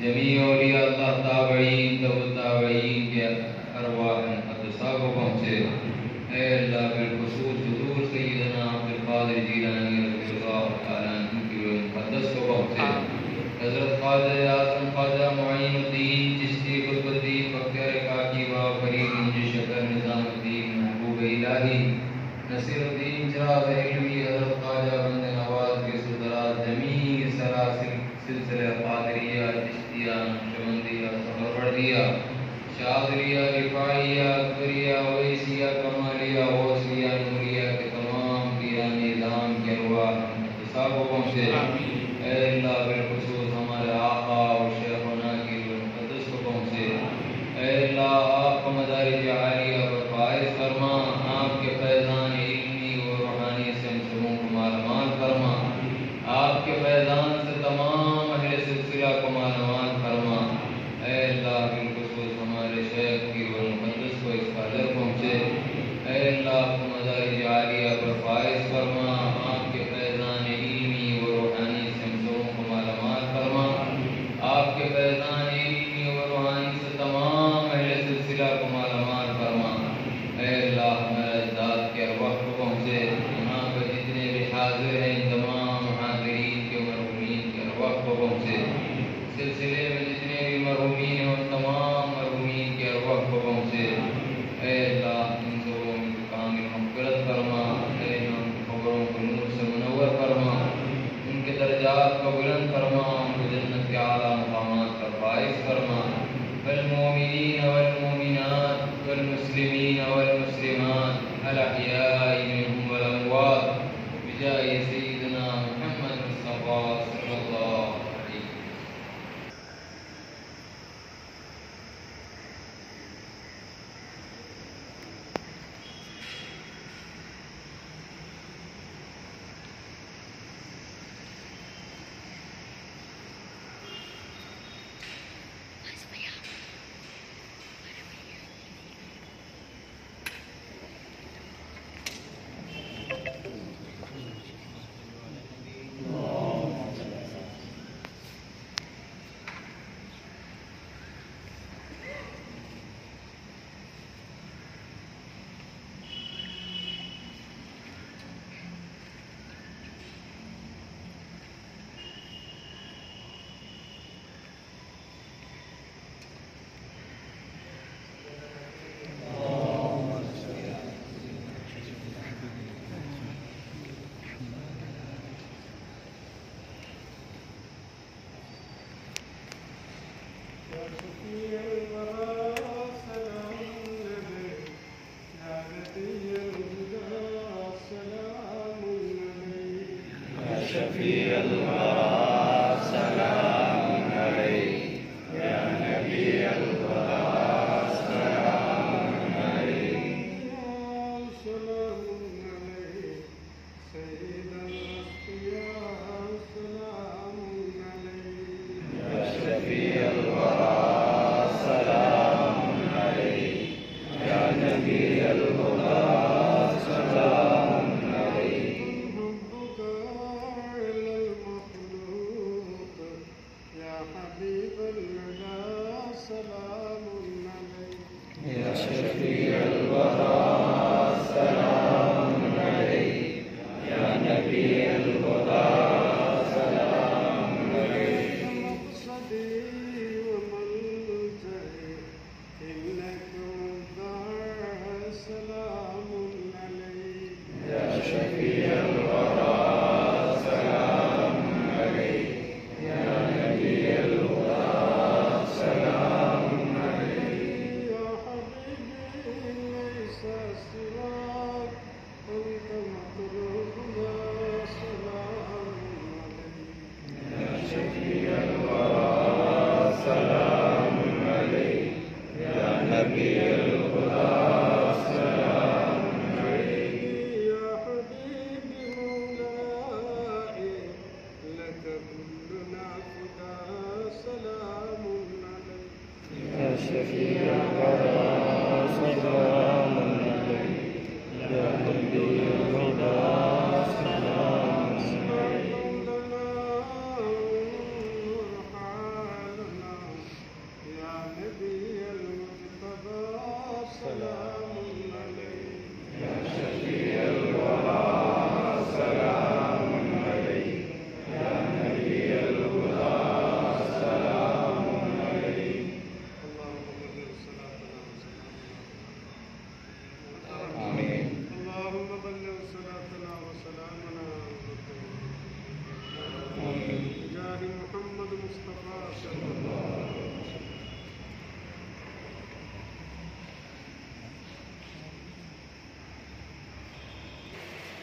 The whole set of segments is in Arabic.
جمیع اولیاء اللہ تابعین دب تابعین کے ارواح حدثہ کو پہنچے اے اللہ بالخصوص حضور سیدنا عبدالقادر جیلانی رضی اللہ تعالیٰ عنہ کی وہ حدث کو پہنچے حضرت قادر آسم फैसिया कमालिया होसिया नूरिया के तमाम पीरा निज़ाम के रुआ हिसाब पहुँचे।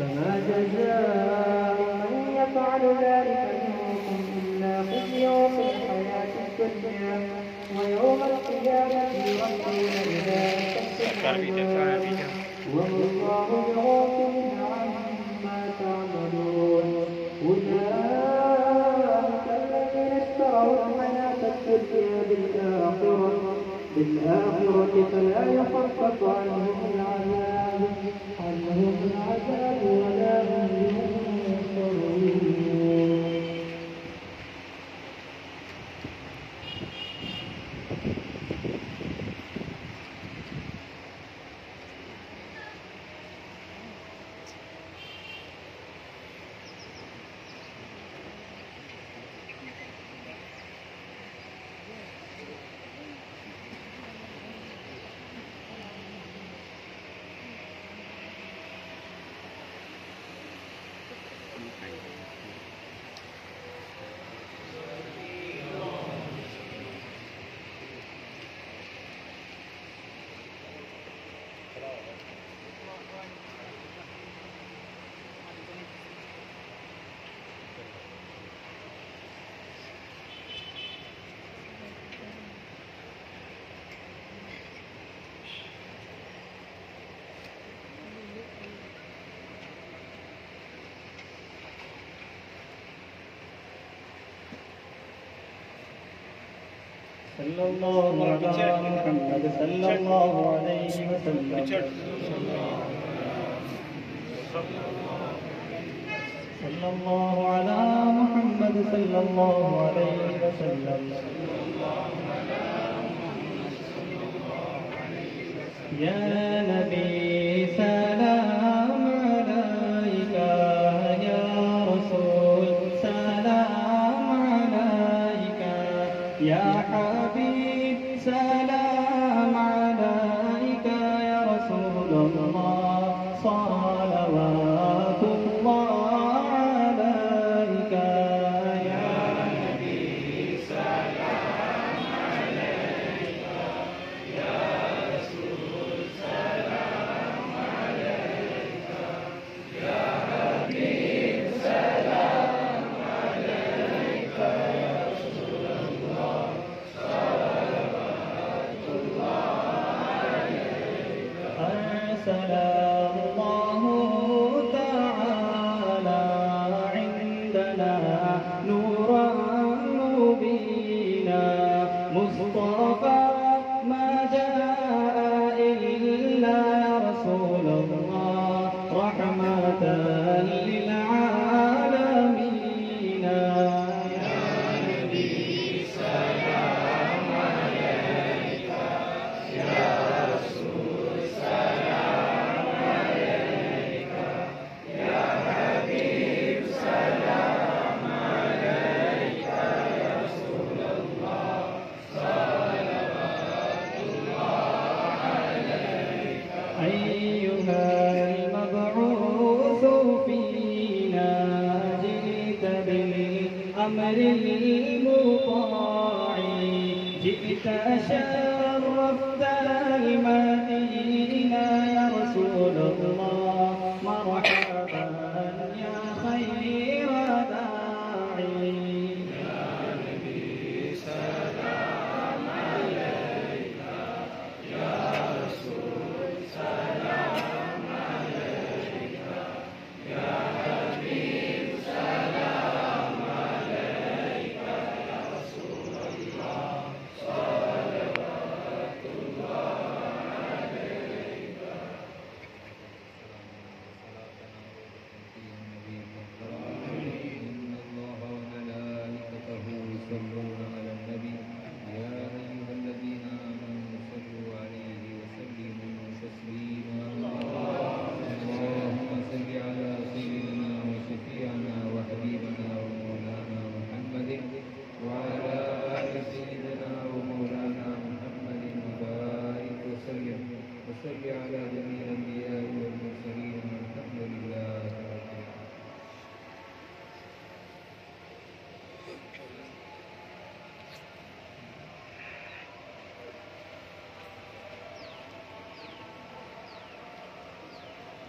فما جزاء من يفعل ذلك منكم إلا خزي في الحياة الدنيا ويوم القيامة يردون إلى والله بغافل عما تعملون. أولئك الذين اشتروا الحياة الدنيا بالآخرة. بالآخرة فلا يخفف عنهم العذاب. عنهم صلى الله على محمد صلى الله عليه وسلم. صلى الله على محمد صلى الله عليه وسلم. يا نبي أرسل